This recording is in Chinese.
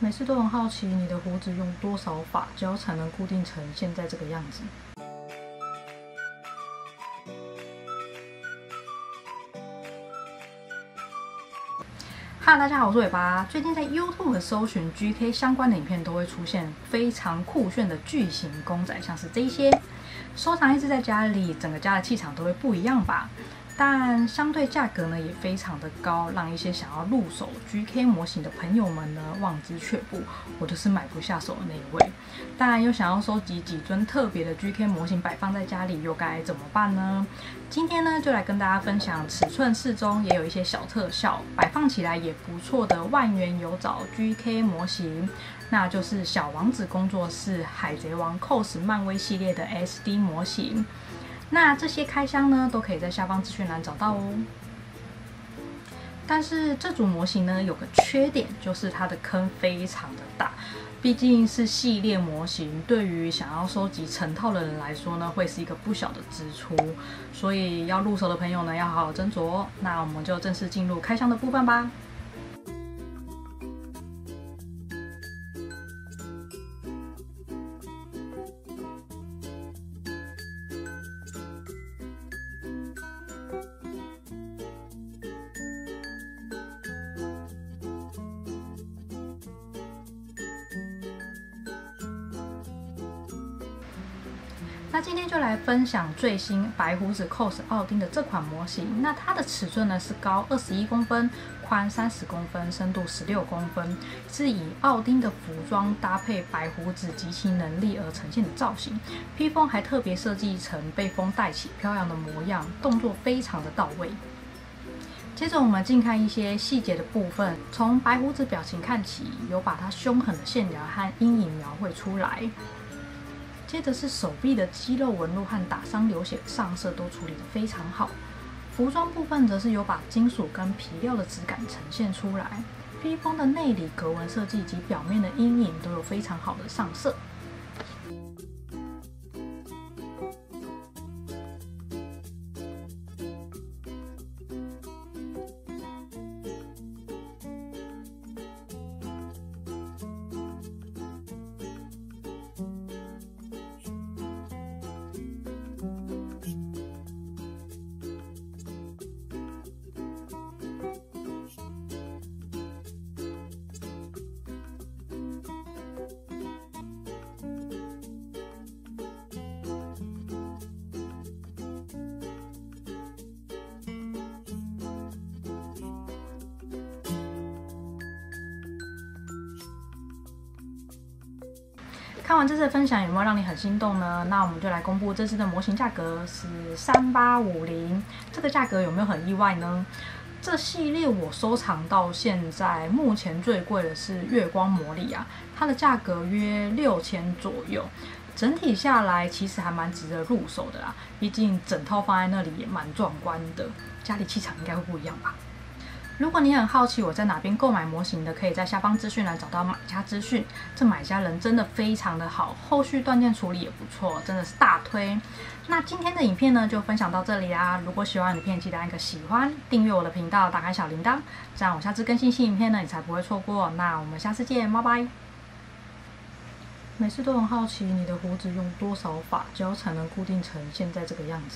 每次都很好奇，你的胡子用多少发胶才能固定成现在这个样子哈喽，大家好，我是尾巴。最近在 YouTube 搜寻 GK 相关的影片，都会出现非常酷炫的巨型公仔，像是这些。收藏一只在家里，整个家的气场都会不一样吧？但相对价格呢也非常的高，让一些想要入手 GK 模型的朋友们呢望之却步。我就是买不下手的那一位。当然又想要收集几尊特别的 GK 模型摆放在家里，又该怎么办呢？今天呢就来跟大家分享尺寸适中，也有一些小特效，摆放起来也不错的万元有找 GK 模型，那就是小王子工作室海贼王 cos 漫威系列的 SD 模型。那这些开箱呢，都可以在下方资讯栏找到哦。但是这组模型呢，有个缺点，就是它的坑非常的大。毕竟是系列模型，对于想要收集成套的人来说呢，会是一个不小的支出。所以要入手的朋友呢，要好好斟酌。那我们就正式进入开箱的部分吧。那今天就来分享最新白胡子 cos 奥丁的这款模型。那它的尺寸呢是高二十一公分，宽三十公分，深度十六公分，是以奥丁的服装搭配白胡子及其能力而呈现的造型。披风还特别设计成被风带起飘扬的模样，动作非常的到位。接着我们近看一些细节的部分，从白胡子表情看起，有把他凶狠的线条和阴影描绘出来。接着是手臂的肌肉纹路和打伤流血上色都处理得非常好，服装部分则是有把金属跟皮料的质感呈现出来，披风的内里格纹设计及表面的阴影都有非常好的上色。看完这次的分享，有没有让你很心动呢？那我们就来公布这次的模型价格是三八五零，这个价格有没有很意外呢？这系列我收藏到现在，目前最贵的是月光魔力啊，它的价格约六千左右，整体下来其实还蛮值得入手的啦，毕竟整套放在那里也蛮壮观的，家里气场应该会不一样吧。如果你很好奇我在哪边购买模型的，可以在下方资讯栏找到买家资讯。这买家人真的非常的好，后续断电处理也不错，真的是大推。那今天的影片呢就分享到这里啦。如果喜欢影片，记得按个喜欢，订阅我的频道，打开小铃铛，这样我下次更新新影片呢，你才不会错过。那我们下次见，拜拜。每次都很好奇你的胡子用多少发胶才能固定成现在这个样子。